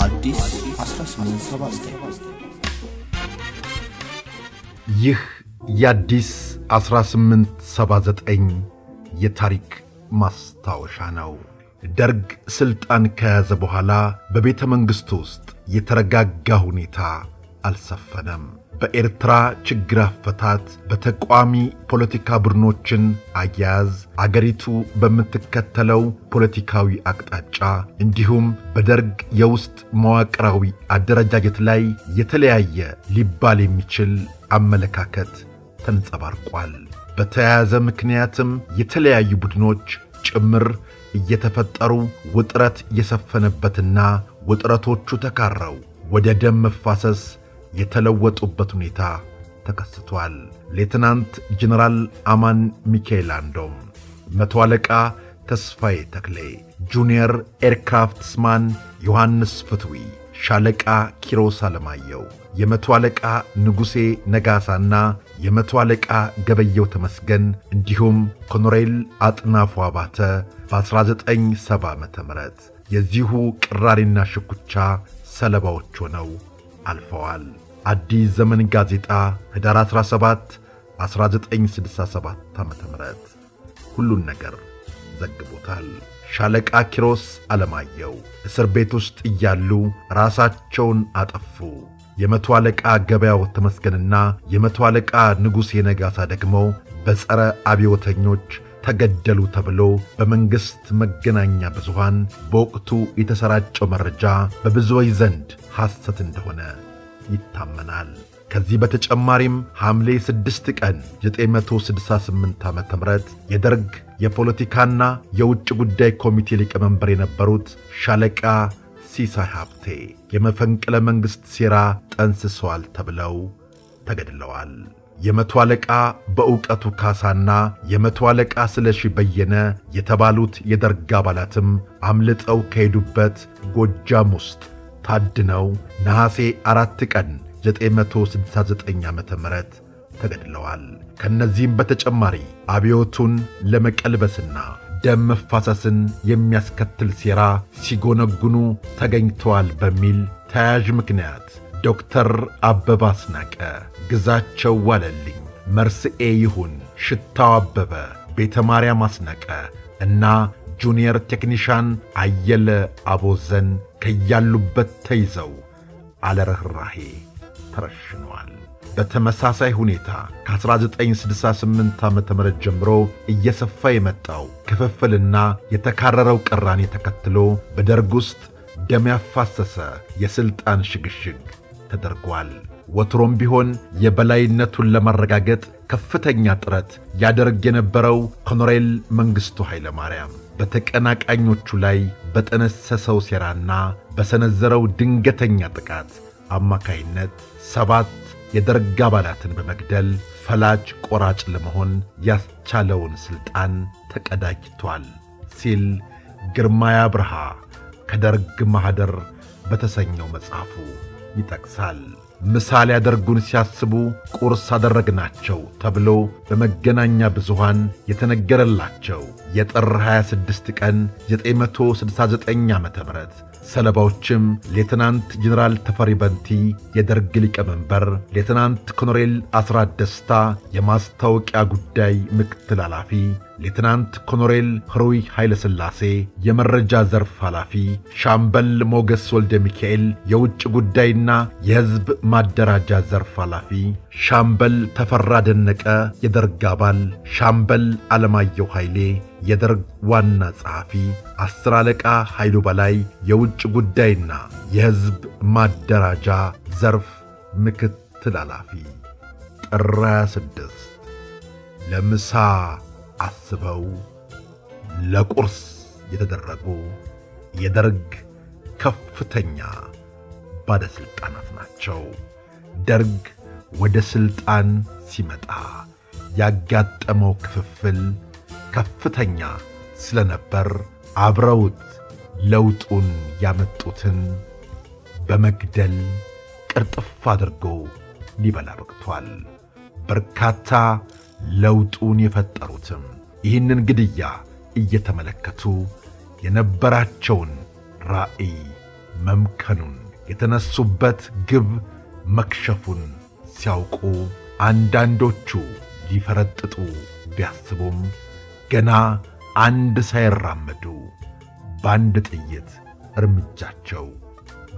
አዲስ 1879 ይህ የአዲስ 1879 የታሪክ ማስታወሻ ነው። ደርግ ሥልጣን ከያዘ በኋላ በቤተ መንግሥቱ ውስጥ የተረጋጋ ሁኔታ አልሰፈነም። በኤርትራ ችግር አፈታት፣ በተቃዋሚ ፖለቲካ ቡድኖችን አያያዝ፣ አገሪቱ በምትከተለው ፖለቲካዊ አቅጣጫ እንዲሁም በደርግ የውስጥ መዋቅራዊ አደረጃጀት ላይ የተለያየ ሊባል የሚችል አመለካከት ተንጸባርቋል። በተያያዘ ምክንያትም የተለያዩ ቡድኖች ጭምር እየተፈጠሩ ውጥረት የሰፈነበትና ውጥረቶቹ ተካረው ወደ ደም መፋሰስ የተለወጡበት ሁኔታ ተከስቷል። ሌትናንት ጀነራል አማን ሚካኤል አንዶም፣ መቶ አለቃ ተስፋዬ ተክሌ፣ ጁኒየር ኤርክራፍትስማን ዮሐንስ ፍትዊ፣ ሻለቃ ኪሮስ አለማየው፣ የመቶ አለቃ ንጉሴ ነጋሳና የመቶ አለቃ ገበየው ተመስገን እንዲሁም ኮሎኔል አጥናፉ አባተ በ1970 ዓ ም የዚሁ ቅራሪና ሽኩቻ ሰለባዎች ሆነው አልፈዋል። አዲስ ዘመን ጋዜጣ ኅዳር 17 1967 ዓ ም ሁሉን ነገር ዘግቦታል። ሻለቃ ኪሮስ አለማየው እስር ቤት ውስጥ እያሉ ራሳቸውን አጠፉ። የመቶ አለቃ ገበያው ተመስገንና የመቶ አለቃ ንጉሴ ነጋሳ ደግሞ በጸረ አብዮተኞች ተገደሉ ተብሎ በመንግሥት መገናኛ ብዙሃን በወቅቱ የተሰራጨው መረጃ በብዙዎች ዘንድ ሐሰት እንደሆነ ይታመናል። ከዚህ በተጨማሪም ሐምሌ 6 ቀን 968 ዓ ም የደርግ የፖለቲካና የውጭ ጉዳይ ኮሚቴ ሊቀመንበር የነበሩት ሻለቃ ሲሳይ ሀብቴ የመፈንቅለ መንግሥት ሴራ ጠንስሰዋል ተብለው ተገድለዋል። የመቶ አለቃ በዕውቀቱ ካሳና የመቶ አለቃ ስለሺ በየነ የተባሉት የደርግ አባላትም አምልጠው ከሄዱበት ጎጃም ውስጥ ታድነው ነሐሴ አራት ቀን 969 ዓ ም ተገድለዋል። ከእነዚህም በተጨማሪ አብዮቱን ለመቀልበስና ደም መፋሰስን የሚያስከትል ሴራ ሲጎነጉኑ ተገኝተዋል በሚል ተያያዥ ምክንያት ዶክተር አበባ አስናቀ፣ ግዛቸው ዋለልኝ፣ መርስኤ ይሁን፣ ሽታው አበበ፣ ቤተ ማርያም አስናቀ እና ጁኒየር ቴክኒሻን አየለ አቦዘን ከያሉበት ተይዘው አለርኅራሄ ተረሽነዋል። በተመሳሳይ ሁኔታ ከ1968 ዓ ም ጀምሮ እየሰፋ የመጣው ክፍፍልና የተካረረው ቅራኔ ተከትሎ በደርግ ውስጥ ደም ያፋሰሰ የሥልጣን ሽግሽግ ተደርጓል። ወትሮም ቢሆን የበላይነቱን ለማረጋገጥ ከፍተኛ ጥረት ያደርግ የነበረው ኮሎኔል መንግሥቱ ኃይለ ማርያም በተቀናቃኞቹ ላይ በጠነሰሰው ሴራና በሰነዘረው ድንገተኛ ጥቃት አማካይነት ሰባት የደርግ አባላትን በመግደል ፈላጭ ቆራጭ ለመሆን ያስቻለውን ሥልጣን ተቀዳጅቷል ሲል ግርማይ አብርሃ ከደርግ ማኅደር በተሰኘው መጽሐፉ ይጠቅሳል። ምሳሌ ያደርጉን ሲያስቡ ቁርስ አደረግናቸው ተብሎ በመገናኛ ብዙሃን የተነገረላቸው የጥር 26 ቀን 969 ዓ ም ሰለባዎችም ሌትናንት ጀኔራል ተፈሪ በንቲ የደርግ ሊቀመንበር፣ ሌትናንት ኮሎኔል አስራት ደስታ የማስታወቂያ ጉዳይ ምክትል ኃላፊ፣ ሌትናንት ኮሎኔል ሕሩይ ኃይለ ሥላሴ የመረጃ ዘርፍ ኃላፊ፣ ሻምበል ሞገስ ወልደ ሚካኤል የውጭ ጉዳይና የሕዝብ ማደራጃ ዘርፍ ኃላፊ፣ ሻምበል ተፈራ ደነቀ የደርግ አባል፣ ሻምበል ዓለማየሁ ኃይሌ የደርግ ዋና ጸሐፊ፣ አስር አለቃ ኃይሉ በላይ የውጭ ጉዳይና የሕዝብ ማደራጃ ዘርፍ ምክትል ኃላፊ ጥር 26 ለምሳ አስበው ለቁርስ የተደረጉ የደርግ ከፍተኛ ባለሥልጣናት ናቸው። ደርግ ወደ ሥልጣን ሲመጣ ያጋጠመው ክፍፍል ከፍተኛ ስለነበር አብረውት ለውጡን ያመጡትን በመግደል ቅርጥፍ አድርጎ ሊበላ በቅቷል። በርካታ ለውጡን የፈጠሩትም ይህንን ግድያ እየተመለከቱ የነበራቸውን ራዕይ መምከኑን የተነሱበት ግብ መክሸፉን ሲያውቁ አንዳንዶቹ ሊፈረጥጡ ቢያስቡም ገና አንድ ሳይራመዱ በአንድ ጥይት እርምጃቸው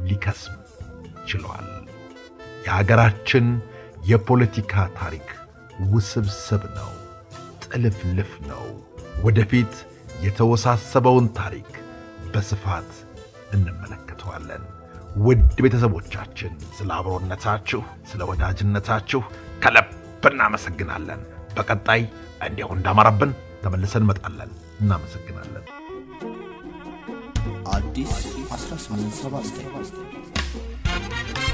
ሊከስም ችሏል። የሀገራችን የፖለቲካ ታሪክ ውስብስብ ነው፣ ጥልፍልፍ ነው። ወደፊት የተወሳሰበውን ታሪክ በስፋት እንመለከተዋለን። ውድ ቤተሰቦቻችን ስለ አብሮነታችሁ፣ ስለ ወዳጅነታችሁ ከልብ እናመሰግናለን። በቀጣይ እንዲሁ እንዳማረብን ተመልሰን እንመጣለን። እናመሰግናለን። አዲስ 1879